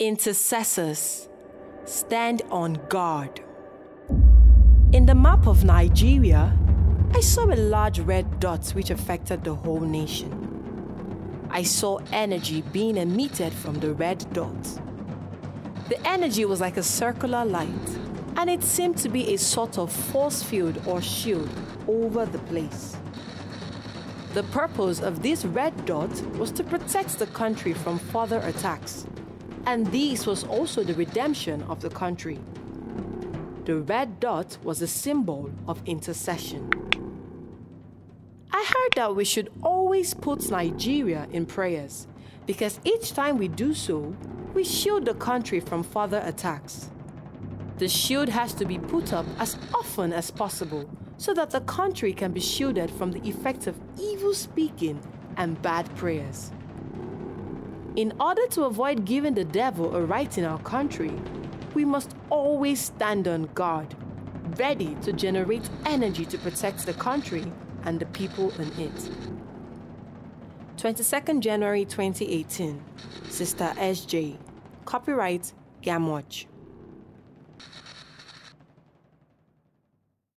Intercessors, stand on guard. In the map of Nigeria, I saw a large red dot which affected the whole nation. I saw energy being emitted from the red dot. The energy was like a circular light, and it seemed to be a sort of force field or shield over the place. The purpose of this red dot was to protect the country from further attacks and this was also the redemption of the country. The red dot was a symbol of intercession. I heard that we should always put Nigeria in prayers because each time we do so, we shield the country from further attacks. The shield has to be put up as often as possible so that the country can be shielded from the effects of evil speaking and bad prayers. In order to avoid giving the devil a right in our country, we must always stand on guard, ready to generate energy to protect the country and the people in it. 22nd January 2018, Sister SJ. Copyright Gamwatch.